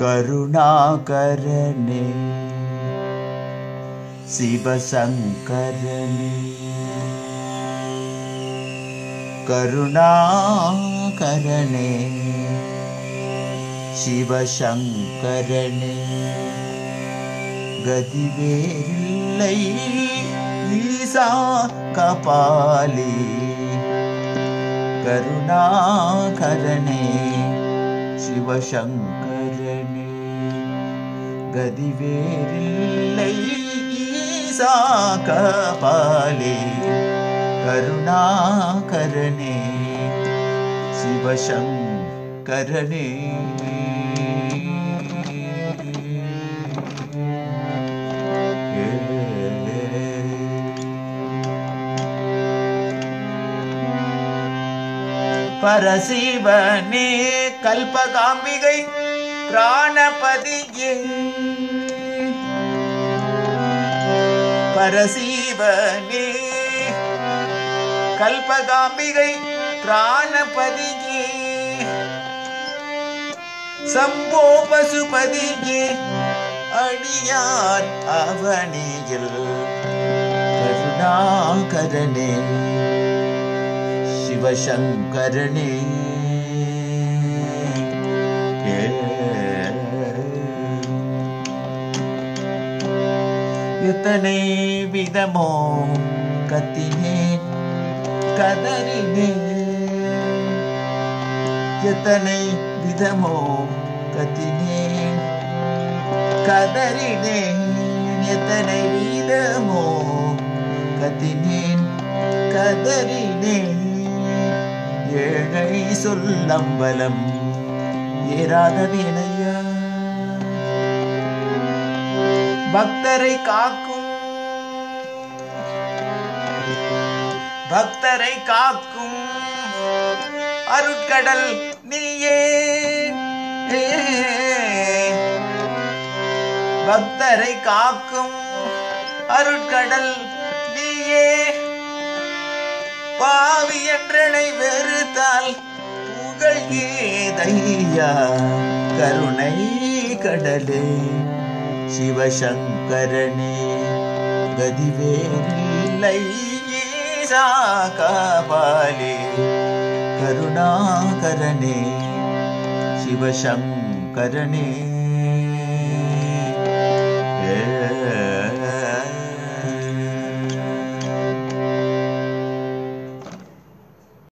करुणाकरणे शिवशङ्करणे करुणाकरणे शिवशङ्करणे गतिवेल्लै लीसा कपाली। करुणाकरणे शिवशंकरणे गदि करुणाकरणे शिवशङ्करणे Yeah. பரசிவனே கல்பகாம்பிகை பிராணபதியே. பரசிவனே கல்பகாம்பிகை பிராணபதியே. Shambho பசுபதியே அடியார் அவனியில். கருணாகரனே. சிவசங்கரனே இத்தனை விதமோ கத்தினேன் கதறினேன் எத்தனை விதமோ கத்தினேன் கதறினேன் எத்தனை விதமோ கத்தினேன் கதறினேன் ஏழை சொல்லம்பலம் ஏறாத வேலையா பக்தரை காக்கும் பக்தரை காக்கும் அருட்கடல் நீயே. பக்தரை காக்கும் அருட்கடல் பாவி என்றனை வெறுத்தால் புகழ் கீதையா கருணை கடலே சிவசங்கரனே கதிவேலை காபாலே கருணாகரனே சிவசங்கரனே Yeah.